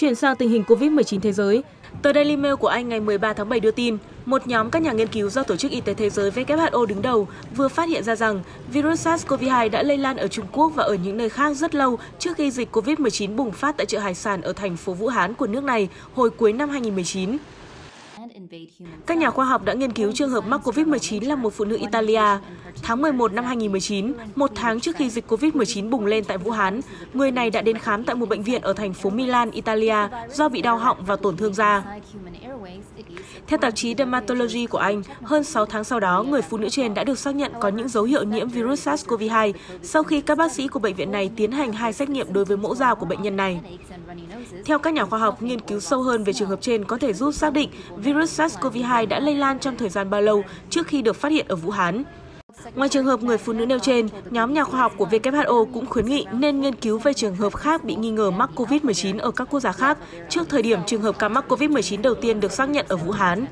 Chuyển sang tình hình COVID-19 thế giới, tờ Daily Mail của Anh ngày 13 tháng 7 đưa tin, một nhóm các nhà nghiên cứu do Tổ chức Y tế Thế giới WHO đứng đầu vừa phát hiện ra rằng virus SARS-CoV-2 đã lây lan ở Trung Quốc và ở những nơi khác rất lâu trước khi dịch COVID-19 bùng phát tại chợ hải sản ở thành phố Vũ Hán của nước này hồi cuối năm 2019. Các nhà khoa học đã nghiên cứu trường hợp mắc COVID-19 là một phụ nữ Italia. Tháng 11 năm 2019, một tháng trước khi dịch COVID-19 bùng lên tại Vũ Hán, người này đã đến khám tại một bệnh viện ở thành phố Milan, Italia do bị đau họng và tổn thương da. Theo tạp chí Dermatology của Anh, hơn 6 tháng sau đó, người phụ nữ trên đã được xác nhận có những dấu hiệu nhiễm virus SARS-CoV-2 sau khi các bác sĩ của bệnh viện này tiến hành hai xét nghiệm đối với mẫu da của bệnh nhân này. Theo các nhà khoa học, nghiên cứu sâu hơn về trường hợp trên có thể giúp xác định virus SARS-CoV-2 đã lây lan trong thời gian bao lâu trước khi được phát hiện ở Vũ Hán. Ngoài trường hợp người phụ nữ nêu trên, nhóm nhà khoa học của WHO cũng khuyến nghị nên nghiên cứu về trường hợp khác bị nghi ngờ mắc COVID-19 ở các quốc gia khác trước thời điểm trường hợp ca mắc COVID-19 đầu tiên được xác nhận ở Vũ Hán.